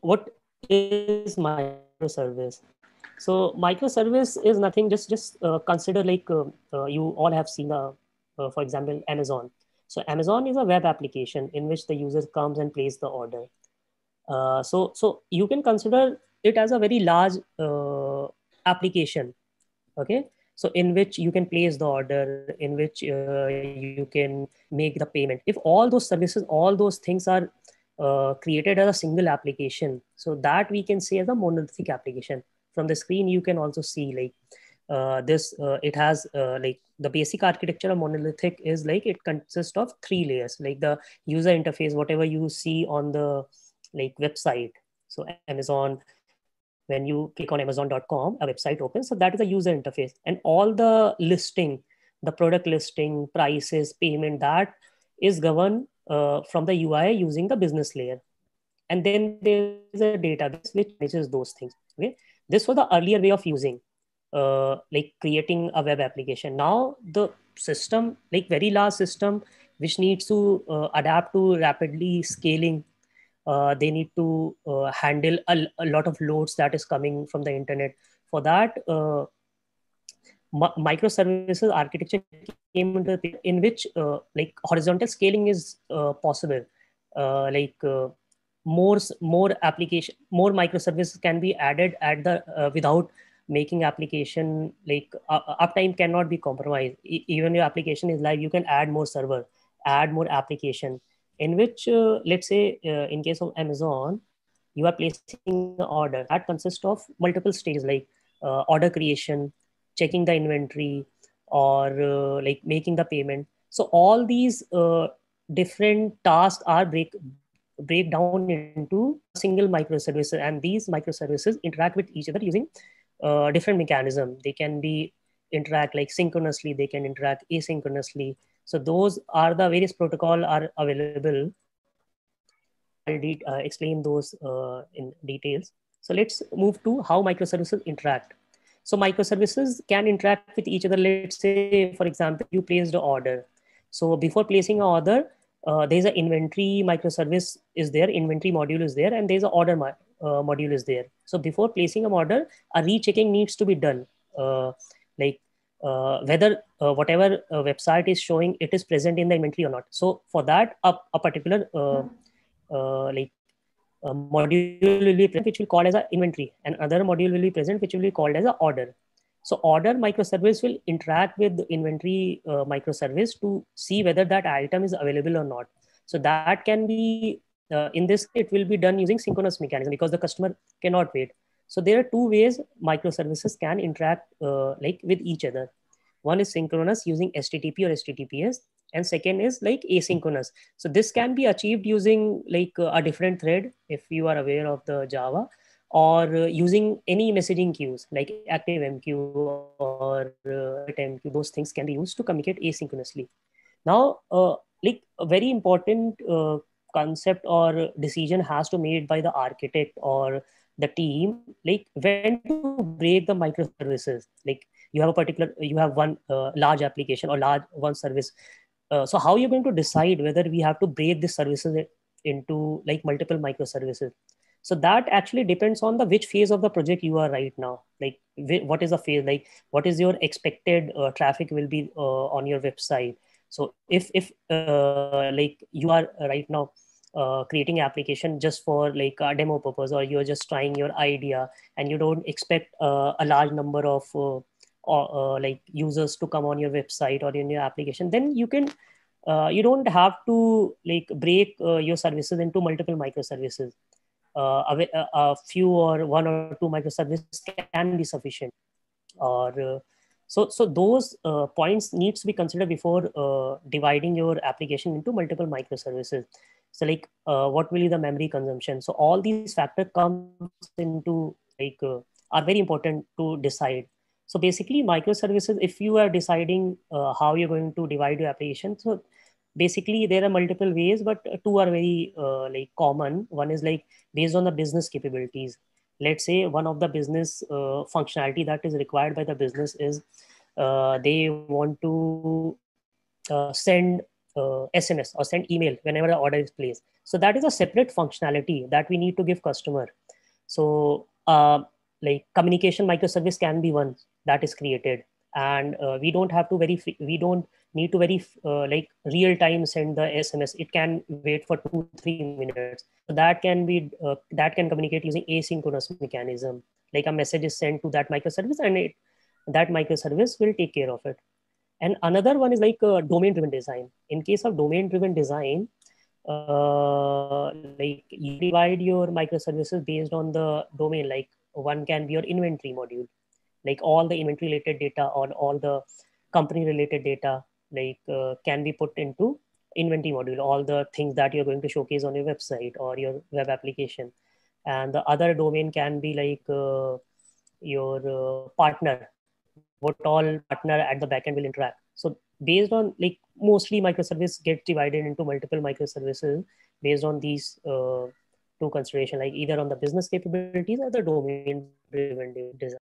what is microservice? So microservice is nothing. Just just uh, consider like uh, uh, you all have seen, uh, uh, for example, Amazon. So Amazon is a web application in which the user comes and places the order. Uh, so so you can consider it as a very large application. Okay. So in which you can place the order, in which you can make the payment. If all those services, all those things are created as a single application, so that we can say as a monolithic application. From the screen you can also see like uh, this uh, it has uh, like the basic architecture of monolithic is like it consists of three layers like the user interface whatever you see on the like website. So amazon when you click on amazon.com a website opens. So that is the user interface. And all the listing the product listing prices payment that is governed uh, from the ui using the business layer. And then there's a database which manages those things okay? This was the earlier way of using uh, like creating a web application. Now the system like very large system which needs to uh, adapt to rapidly scaling uh, they need to uh, handle a, a, lot of loads that is coming from the internet. For that microservices architecture came into in which uh, like horizontal scaling is possible. Like more more application more microservices can be added at the uh, without making application like uh, uh, uptime cannot be compromised. E- even your application is live you can add more server add more application. In which uh, let's say uh, in case of amazon you are placing the order that consists of multiple stages like uh, order creation checking the inventory or like making the payment. So all these different tasks are break break down into single microservices and these microservices interact with each other using uh, different mechanism. They can be interact like synchronously they can interact asynchronously. So those are the various protocol are available. I'll de- uh, explain those uh, in details. So let's move to how microservices interact so microservices can interact with each other let's say for example you placed an order so before placing an order uh, there's an inventory microservice is there, inventory module is there, and there's an order uh, module is there. So before placing a order, a rechecking needs to be done. Uh, like uh, whether uh, whatever uh, website is showing it is present in the inventory or not. So for that, a, a particular like module will be present, which will call as an inventory, and other module will be present, which will be called as an order. So order microservice will interact with the inventory uh, microservice to see whether that item is available or not. So that can be, uh, in this, it will be done using synchronous mechanism because the customer cannot wait. So there are two ways microservices can interact uh, like with each other. One is synchronous using HTTP or HTTPS, and second is like asynchronous. So this can be achieved using like a different thread if you are aware of the Java or uh, using any messaging queues like ActiveMQ or uh, MQ, those things can be used to communicate asynchronously. Now, uh, like a very important uh, concept or decision has to made by the architect or the team, like when to break the microservices. Like you have a particular, you have one uh, large application or large one service. Uh, so how are you going to decide whether we have to break the services into like multiple microservices? so that actually depends on the which phase of the project you are right now like what is the phase like what is your expected uh, traffic will be uh, on your website so if if uh, like you are right now uh, creating application just for like a demo purpose or you're just trying your idea and you don't expect uh, a large number of uh, like users to come on your website or in your application then you can you don't have to like break your services into multiple microservices. Uh, a, a, few or one or two microservices can be sufficient. Or uh, so so those uh, points needs to be considered before uh, dividing your application into multiple microservices. So like uh, what will be the memory consumption? So all these factors comes into like uh, are very important to decide so basically microservices if you are deciding how you're going to divide your application so basically there are multiple ways but two are very uh, like common one is like based on the business capabilities let's say one of the business uh, functionality that is required by the business is uh, they want to uh, send uh, SMS or send email whenever the order is placed. So that is a separate functionality that we need to give customer. So uh, like communication microservice can be one that is created. And uh, we don't have to very we don't need to very uh, like real time send the sms it can wait for two three minutes. So that can be uh, that can communicate using asynchronous mechanism. Like a message is sent to that microservice and it that microservice will take care of it. And another one is like uh, domain driven design. In case of domain driven design uh, like you divide your microservices based on the domain. Like one can be your inventory module like all the inventory related data or all the company related data like uh, can be put into inventory module. All the things that you're going to showcase on your website or your web application. And the other domain can be like uh, your uh, partner. What all partner at the backend will interact. So based on like mostly microservice gets divided into multiple microservices based on these uh, two consideration like either on the business capabilities or the domain driven design